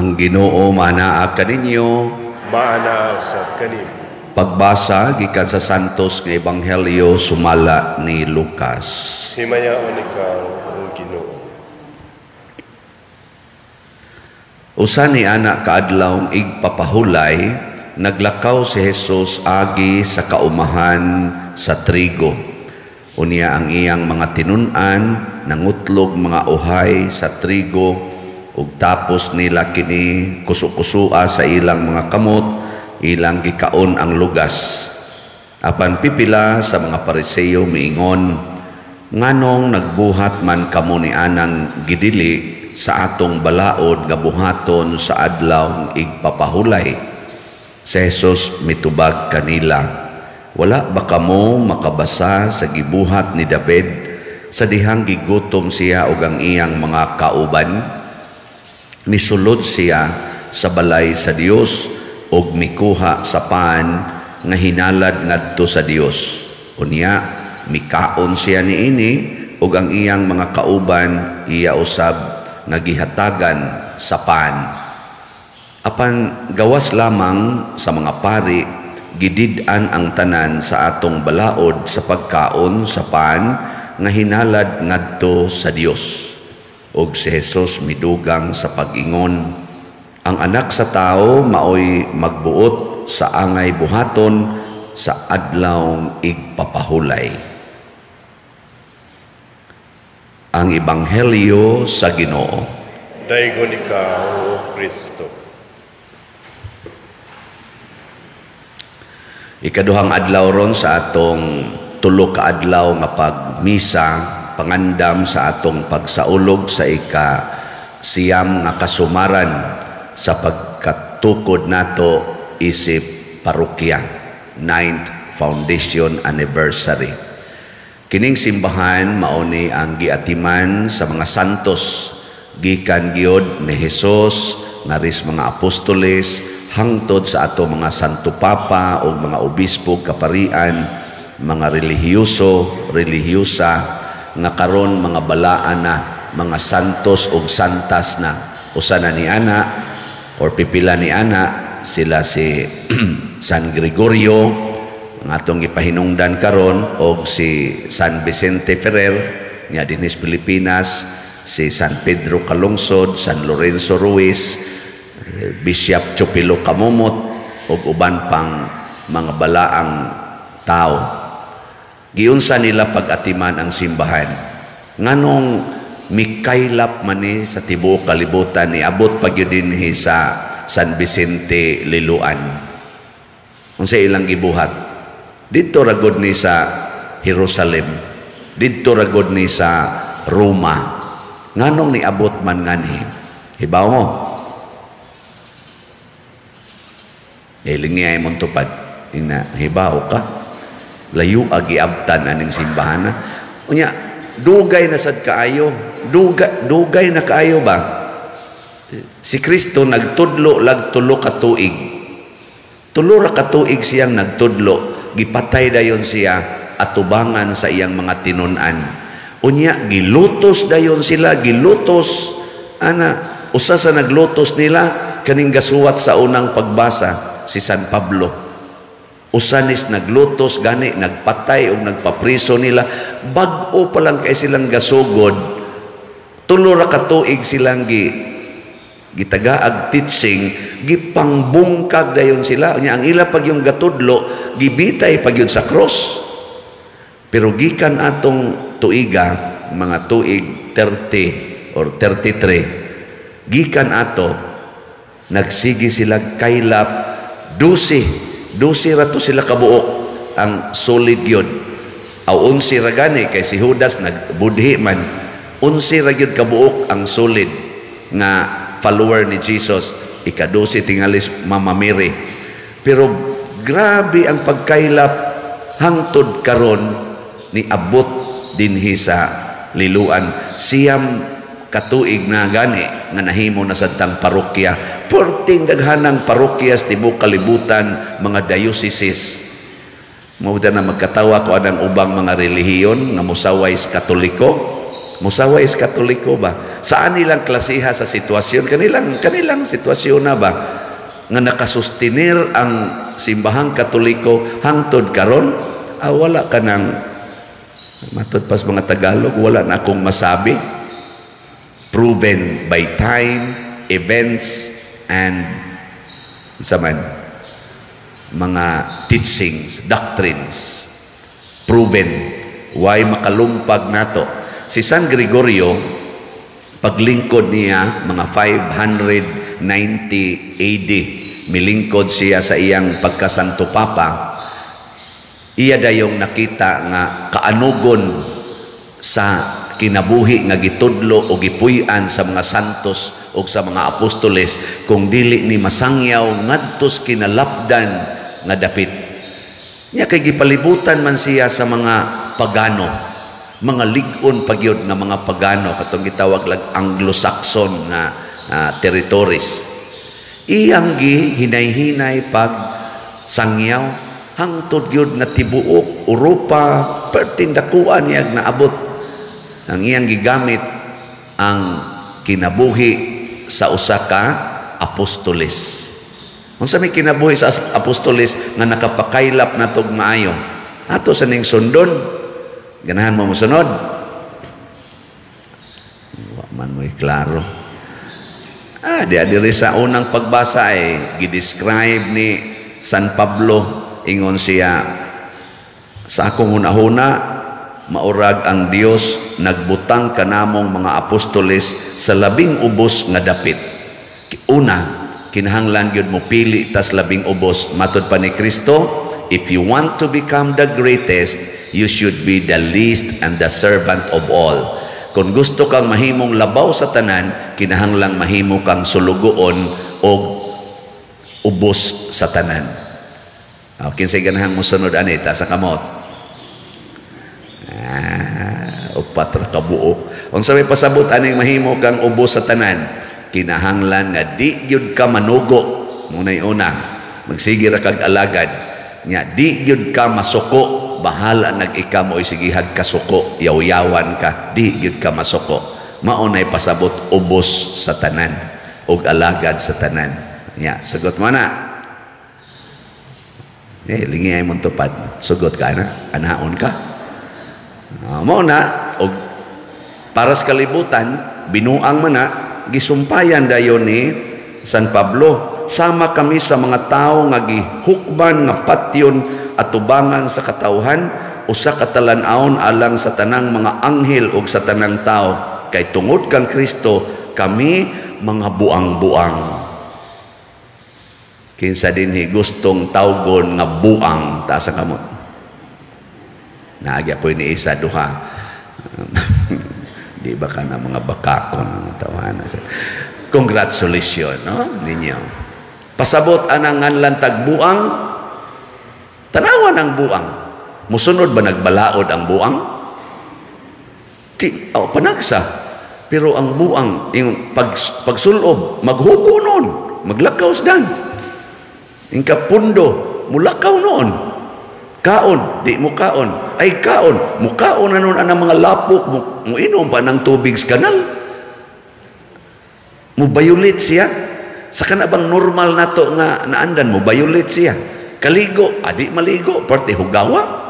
Ang Ginoo manaa kaninyo maana sa kanin. pagbasa gikan sa Santos nga Ebanghelyo sumala ni Lucas. Himayaon ikaw, o Ginoo. Usa ni anak kaadlawng igpapahulay naglakaw si Jesus agi sa kaumahan sa trigo. Unya ang iyang mga tinun-an nangutlog mga uhay sa trigo ug tapos nila kini kusukusua sa ilang mga kamot ilang gikaon ang lugas. Apan pipila sa mga pariseyo miingon nganong nagbuhat man kamo ni anang gidili sa atong balaod nga buhaton sa adlaw igpapahulay. Si Jesus mitubag kanila, wala ba kamo makabasa sa gibuhat ni David sa dihang gigutom siya ug ang iyang mga kauban? Misulod siya sa balay sa Dios ug mikuha sa pan nga hinalad ngadto sa Dios. Unya, mikaon siya niini ug ang iyang mga kauban iya usab nga gihatagan sa pan. Apan gawas lamang sa mga pari, gidid-an ang tanan sa atong balaod sa pagkaon sa pan nga hinalad ngadto sa Dios. Og si Jesus midugang sa pag-ingon, ang anak sa tao maoy magbuot sa angay buhaton sa adlaw igpapahulay. Ang Ebanghelyo sa Ginoo. Daigon ikaw, o Kristo. Ikaduhang adlaw ron sa atong tulo ka adlaw nga pagmisa, pangandam sa atong pagsaulog sa ika siyam nga kasumaran sa pagkatukod nato isip parokya, 9th Foundation Anniversary. Kining simbahan mauni ang giatiman sa mga santos gikan giod ni Hesus ngaris mga apostoles hangtod sa ato mga santo papa o mga obispo kaparian mga relihiyoso relihiyosa nga karon mga balaan na mga santos o santas na. Usa na ni ana or pipila ni ana sila si San Gregorio. Nga atong ipahinungdan karon og si San Vicente Ferrer nga dinis Pilipinas si San Pedro Calungsod San Lorenzo Ruiz eh, Bishop Chupilo Kamumot ug uban pang mga balaang tao giunsa nila pag-atiman ang simbahan nganong mikaylap man ni sa tibuok kalibutan ni abot pag yun dinhi sa San Vicente Liluan unsa ilang gibuhat dito ragod ni sa Jerusalem. Dito ragod ni sa Roma. Nganong niabot man ngani? Hibaw mo. Ilingi ay mong tupad. Ina, hibaw ka. Layo agi abtan aning simbahan na. Unya, dugay na sad kaayo. Dugay, dugay na kaayo ba? Si Kristo nagtudlo lag tulo ka tuig. Tulo ra ka tuig siyang nagtudlo gipatay dayon siya atubangan sa iyang mga tinunan. Unya gilutos dayon sila, gilutos ana usa sa naglutos nila kaning gasuwat sa unang pagbasa si San Pablo. Usanis naglutos gani nagpatay o nagpapriso nila. Bag-o pa lang kay silang gasugod. Tulo ra ka tuig silang gi gitagaag teaching gipangbungkag dayon sila. Nya ang ila pag yung gatudlo gibitay pag yun sa cross. Pero gikan atong tuiga mga tuig 30 or 33 gikan ato nagsigi sila kaylap 12 12 ra to sila kabuok ang solid yun. Aw unsi ra kay si Judas nagbudhi man. Unsi ra gyud kabuok ang solid nga follower ni Jesus. Ikadusi tingalis Mama pero grabe ang pagkailap hangtod karon ni abot dinhi sa liluan. Siyam katuig na gani nga nahimo na sadtang parokya porting daghanang parokya sa tibuok kalibutan mga dioceses mo na magkatawa ko anang ubang mga relihiyon nga musaway sa katoliko Musawa is katoliko ba? Saan nilang klasiha sa sitwasyon? Kanilang, kanilang sitwasyon na ba? Nga nakasustinir ang simbahang katoliko hangtod karon ah, wala ka ng matod pas mga Tagalog, wala na akong masabi. Proven by time, events, and sa man, mga teachings, doctrines. Proven. Why makalumpag nato? Si San Gregorio, paglingkod niya, mga 590 AD, milingkod siya sa iyang pagkasanto papa, iya dayong nakita nga kaanugon sa kinabuhi nga gitudlo o gipuy-an sa mga santos o sa mga apostoles kung dili ni masangyaw ngadtos kinalapdan nga dapit. Nya kay gipalibutan man siya sa mga pagano, mga ligon pagyod nga mga pagano katong gitawag lag Anglo-Saxon nga uh, territories. Iyang gi hinay-hinay pag sangyaw hangtod gyud nga tibuok Europa perting dakuan niya naabot ang iyang gigamit ang kinabuhi sa usa ka apostoles. Unsa may kinabuhi sa apostoles nga nakapakaylap na tog maayo? Ato sa ning sundon, ganahan mo mosunod. Wa man mo'y klaro. Ah, di adiri sa unang pagbasa ay gidescribe ni San Pablo ingon siya sa akong hunahuna maurag ang Dios nagbutang kanamong mga apostoles sa labing ubos nga dapit. Una, kinahanglan gyud mo pili tas labing ubos matud pa ni Kristo, if you want to become the greatest, you should be the least and the servant of all. Kung gusto kang mahimong labaw sa tanan, kinahanglang mahimo kang sulugoon o ubos sa tanan. O, kinsay ganahang mo sunod anita sa kamot. Ah, upat ra kabuo. Unsa may pasabot aning mahimo kang ubos sa tanan? Kinahanglan nga di gyud ka manugo. Munay una, magsige ra kag alagad. Nya di gyud ka masuko bahala nag ika mo isigihag kasuko yaw-yawan ka di gyud ka masuko maunay pasabot ubos sa tanan ug alagad sa tanan nya sagot mo na eh lingi ay mong tupad sugot ka na anaon ka uh, na og para sa kalibutan binuang man na gisumpayan dayon ni San Pablo. Sama kami sa mga tao nga gihukman nga patyon atubangan sa katawhan usa ka talan-awon alang sa tanang mga anghel ug sa tanang tao. Kay tungod kang Kristo kami mga buang-buang. Kinsa dinhi gustong tawgon nga buang? Ta sa kamot naagya po ni isa duha di ba ka na mga bakakon tawana congratulations no ninyo pasabot anang lantag buang Tanawan ang buang. Musunod ba nagbalaod ang buang? Ti, oh, panagsa. Pero ang buang, yung pag, pagsulob, maghubo noon. Maglakaw dan. Yung kapundo, mulakaw noon. Kaon, di mo kaon. Ay kaon, mukaon na noon ang mga lapok, mo, mo inom pa ng tubig sa kanal. Mo violate siya. Sa kanabang normal na to nga naandan mo, violate siya kaligo, adi maligo, parte hugawa.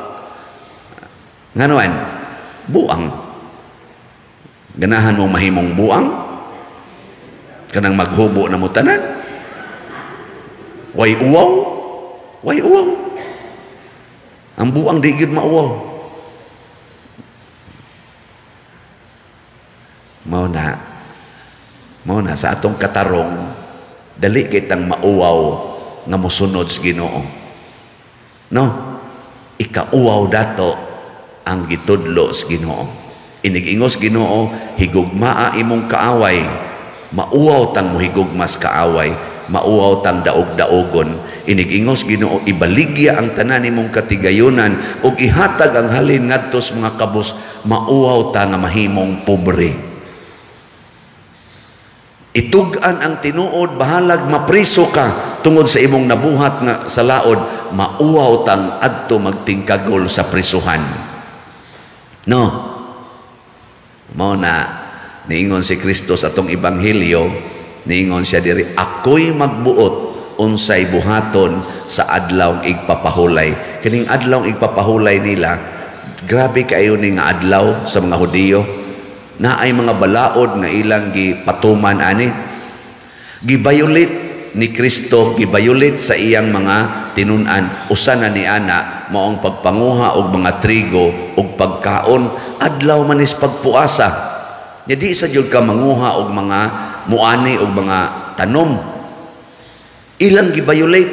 Nganuan, buang. Ganahan mo mahimong buang? Kanang maghubo na mutanan? Way uwaw? Way uwaw? Ang buang di gid mauwaw. Mao na, mao na sa atong katarong, dali kitang mauwaw nga mosunod sa Ginoo. No? Ikauaw dato ang gitudlo sa Ginoo. Inigingos Ginoo, higugmaa imong kaaway, mauaw tang muhigugmas kaaway, mauaw tang daog-daogon. Inigingos Ginoo, ibaligya ang tanan imong katigayunan ug ihatag ang halin ngadtos mga kabus, mauaw ta nga mahimong pobre. Itugan ang tinuod, bahalag mapriso ka tungod sa imong nabuhat nga sa laod, mauwaw tang adto magtingkagol sa prisuhan. No? Mao na niingon si Kristo sa atong ebanghelyo, niingon siya diri, ako'y magbuot unsay buhaton sa adlaw igpapahulay. Kining adlaw igpapahulay nila, grabe kayo ni nga adlaw sa mga Hudiyo. Na ay mga balaod nga ilang gipatuman ani. Giviolate ni Kristo gibayulit sa iyang mga tinunan usa na ni ana maong pagpanguha og mga trigo og pagkaon adlaw manis pagpuasa nya di sa jud ka manguha og mga muani og mga tanom ilang gibayulit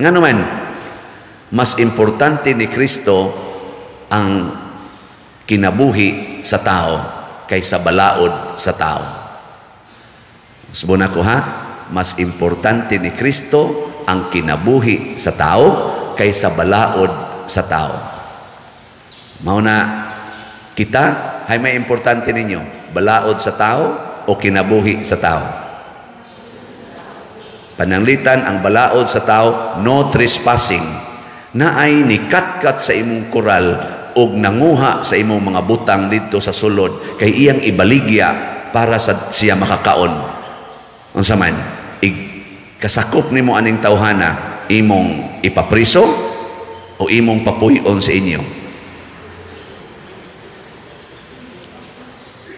nga naman mas importante ni Kristo ang kinabuhi sa tao kaysa balaod sa tao. Subon ko ha, mas importante ni Kristo ang kinabuhi sa tao kaysa balaod sa tao. Mao na kita, hay may importante ninyo, balaod sa tao o kinabuhi sa tao? Pananglitan ang balaod sa tao, no trespassing, na ay nikatkat sa imong koral og nanguha sa imong mga butang dito sa sulod kay iyang ibaligya para sa siya makakaon. Unsa man? Kasakop nimo aning tawhana imong ipapriso o imong papuyon sa inyo.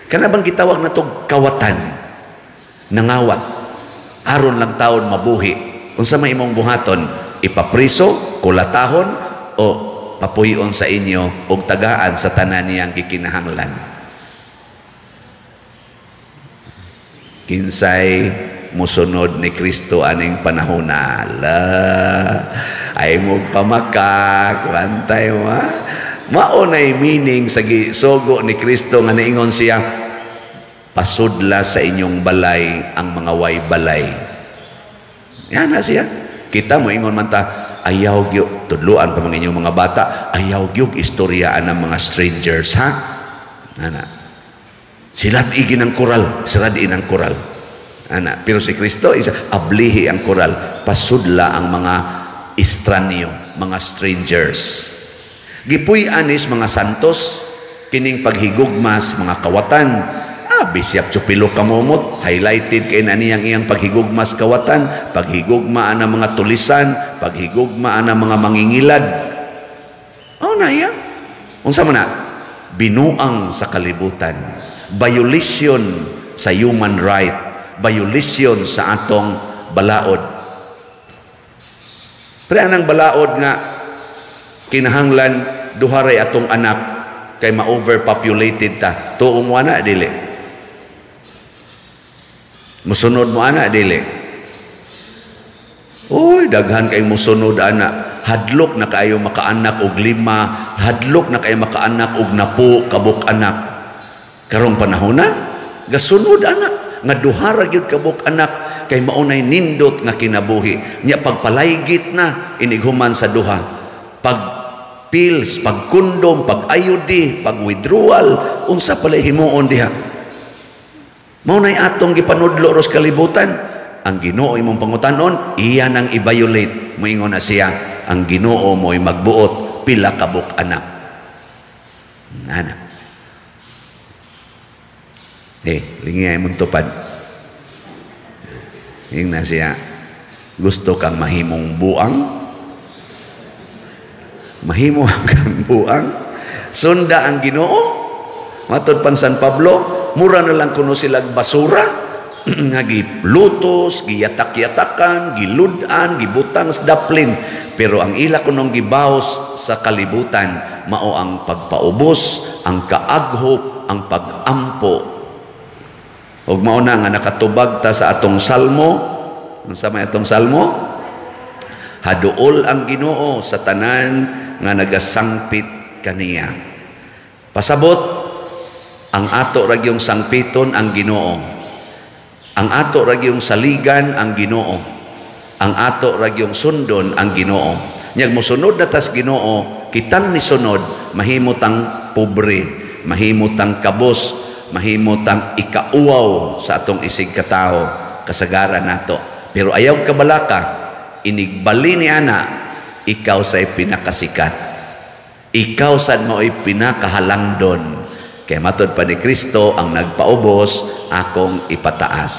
Kana bang gitawag na to kawatan? Nangawat. Aron lang taon mabuhi. Unsa may imong buhaton? Ipapriso, kulatahon o papuyon sa inyo og tagaan sa tanan niyang gikinahanglan. Kinsay musunod ni Kristo aning panahon ay mo pamakak bantay mo ha? Maunay meaning sa gisugo ni Kristo nga niingon siya pasudla sa inyong balay ang mga way balay. Yan na siya. Kita mo ingon man ta ayaw gyud tudluan pa mga inyong mga bata. Ayaw gyud istoryaan ng mga strangers ha? Ana sila igi ng koral sila di ng koral ana pero si Kristo is ablihi ang koral pasudla ang mga istranyo mga strangers gipuy anis mga santos kining paghigugmas mga kawatan Ah, bisyap chupilo kamomot, highlighted kay na niyang iyang paghigugmas kawatan, paghigugma ang mga tulisan, paghigugma ang mga mangingilad. Oh, na iya. Unsa man na? Binuang sa kalibutan. Violation sa human right. Violation sa atong balaod. Pero anang balaod nga kinahanglan duharay atong anak kay ma-overpopulated ta. Tuong wana dili. Musunod mo ana dili. Uy, daghan kay musunod ana. Hadlok na kayo makaanak og lima, hadlok na kayo makaanak og napo kabuk anak. Karong panahon na, gasunod anak nga duha ra gyud kabuk anak kay maunay nindot nga kinabuhi. Nya pagpalaygit na inighuman sa duha. Pag pills, pag kondom, pag IUD, pag withdrawal, unsa pala himuon diha? Mao atong gipanudlo ros kalibutan. Ang Ginoo imong pangutanon, iya nang i-violate. Moingon na siya, ang Ginoo mo'y magbuot pila kabuk anak. Ana. Eh, lingay mong tupad. Yung na siya, gusto kang mahimong buang? Mahimo kang buang? Sunda ang Ginoo? Matod pan San Pablo, mura na lang kuno sila basura nga giplutos, giyatak-yatakan, giludan, gibutang sa daplin. Pero ang ila kunong gibaos sa kalibutan, mao ang pagpaubos, ang kaaghop, ang pagampo. Ug mao na nga nakatubag ta sa atong salmo, unsa may atong salmo? Haduol ang Ginoo sa tanan nga nagasangpit kaniya. Pasabot ang ato ragyong sangpiton ang Ginoo. Ang ato ragyong saligan ang Ginoo. Ang ato ragyong sundon ang Ginoo. Nyag mosunod na tas Ginoo, kitang ni sunod mahimutang pobre, mahimutang kabos, mahimutang ikauaw sa atong isig katao kasagaran nato. Pero ayaw kabalaka, inigbali ni ana, ikaw sa'y pinakasikat. Ikaw sad mo ay pinakahalangdon Kay matod pa ni Kristo ang nagpaubos akong ipataas.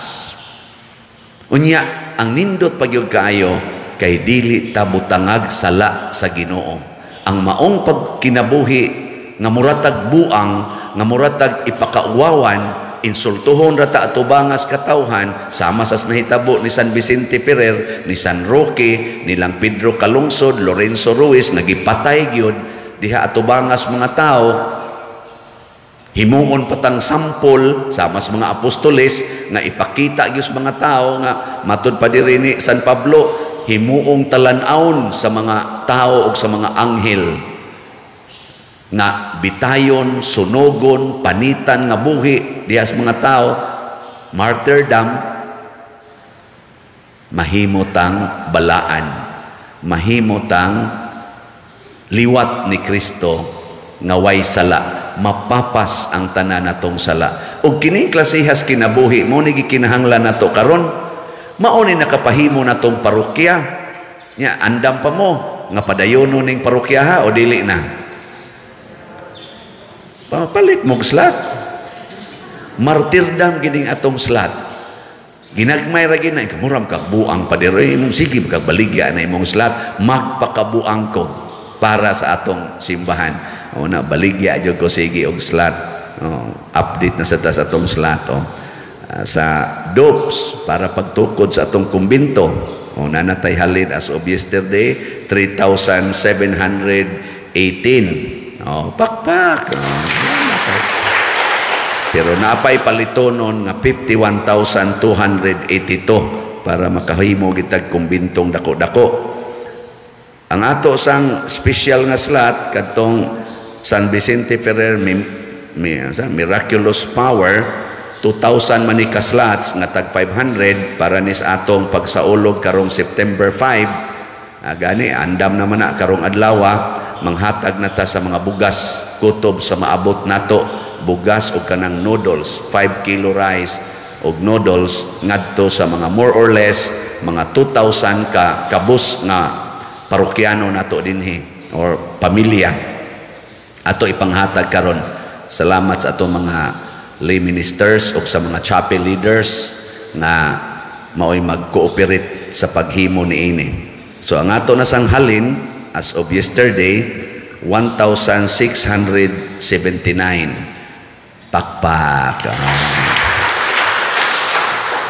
Unya, ang nindot pagyog kaayo kay dili ta butangag sala sa Ginoo. Ang maong pagkinabuhi nga muratag buang, nga muratag ipakauwawan, insultuhon rata atubangas katawhan sama sa nahitabo ni San Vicente Ferrer, ni San Roque, nilang Pedro Calungsod, Lorenzo Ruiz nagipatay gyud. Diha atubangas mga tao. Himuon patang sampol sama sa mga apostoles nga ipakita gyud mga tao nga matud pa diri ni San Pablo himuong talan-aon sa mga tao o sa mga anghel nga bitayon, sunogon, panitan nga buhi diha sa mga tao martyrdom mahimotang balaan mahimotang liwat ni Kristo nga way sala mapapas ang tanan natong sala. Ug kini klasihas kinabuhi mo ni gikinahanglan nato karon mao ni nakapahimo natong parokya. Nya andam pa mo nga padayono ning parokya ha o dili na. Papalit mo slat. Martirdam gining atong slat. Ginagmay ra gina kamuram kag buang pa diri imong sige kag baligya na imong slat magpakabuang ko para sa atong simbahan o na baligya jud ko sige og slot oh, update na sa tas atong slot oh. Uh, sa dopes para pagtukod sa atong kumbinto o oh, nanatay halin as of yesterday 3,718 oh, pakpak. Oh, pero napay palitonon nga 51,282 para makahimo gitag kumbintong dako-dako. Ang ato sang special nga slot katong San Vicente Ferrer mi, mi, Miraculous Power 2,000 manika slots nga tag 500 para nis atong pagsaulog karong September 5 ah, gani andam naman na karong adlawa manghatag na ta sa mga bugas kutob sa maabot nato. Bugas o kanang noodles 5 kilo rice og noodles ngadto sa mga more or less mga 2,000 ka kabus nga parokyano nato dinhi or pamilya. Ato ipanghatag karon. Salamat sa ato mga lay ministers o sa mga chapel leaders nga maoy mag-cooperate sa paghimo ni ini. So ang ato na halin as of yesterday 1679 pakpak.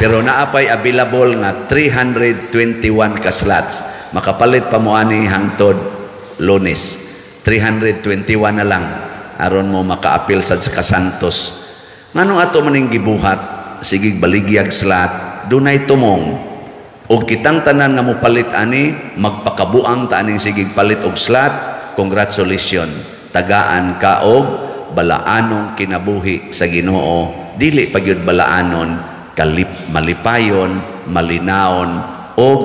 Pero naapay available nga 321 ka slots. Makapalit pa mo ani hangtod lunes. 321 na lang. Aron mo makaapil sa kasantos. Ngano ato maning gibuhat? Sige baligyag slat dunay tumong og kitang tanan nga mopalit ani magpakabuang ta aning sige palit og slat congratulations tagaan ka og balaanong kinabuhi sa Ginoo dili pagyud balaanon kalip malipayon malinaon og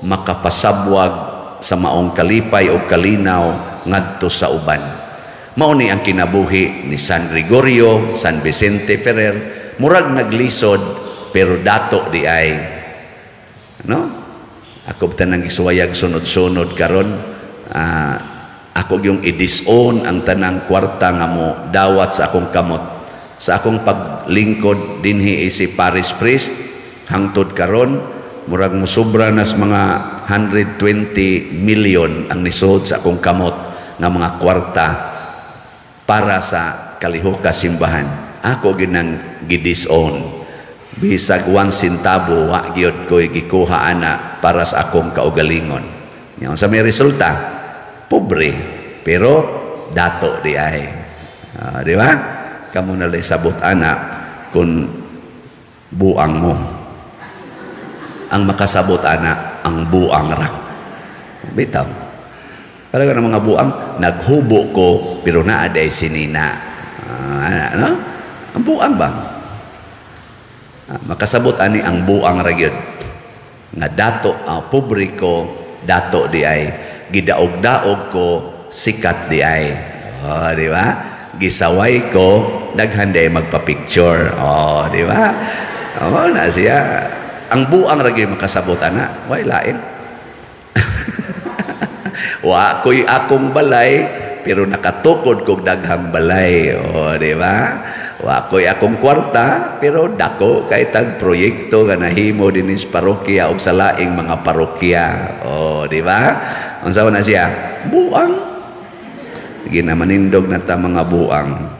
makapasabwag sa maong kalipay o kalinaw ngadto sa uban. Mao ni ang kinabuhi ni San Gregorio, San Vicente Ferrer, murag naglisod pero dato di ay no? Ako tanang isuwayag sunod-sunod karon uh, ako yung i-disown ang tanang kwarta nga mo dawat sa akong kamot sa akong paglingkod dinhi si Paris priest hangtod karon murag mo sobra nas mga 120 million ang nisuod sa akong kamot nga mga kwarta para sa kalihok simbahan. Ako ginang gidisown. Bisag one centavo wa gyud ko'y gikuha ana para sa akong kaugalingon. Yung sa may resulta, pobre, pero dato di ay. Uh, di ba? Kamu na sabot ana kung buang mo. Ang makasabot ana, ang buang ra. Bitaw. Para ka mga buang, naghubo ko, pero naaday sinina. Uh, ano? Ang buang bang? Makasabot ani ang buang ragyod. Nga dato, ang publiko, dato di ay. Gidaog-daog ko, sikat di ay. Oh, di ba? Gisaway ko, naghanday magpa-picture. Oh, di ba? Oh, na siya. Ang buang ragyod makasabot ana, way lain. Wa ko'y akong balay, pero nakatukod kog daghang balay. O, di ba? Wa ko'y akong kwarta, pero dako kay tag proyekto nga nahimo din sa parokya o sa laing mga parokya. O, di ba? Unsa na siya? Buang. Ginamanindog na ta mga buang.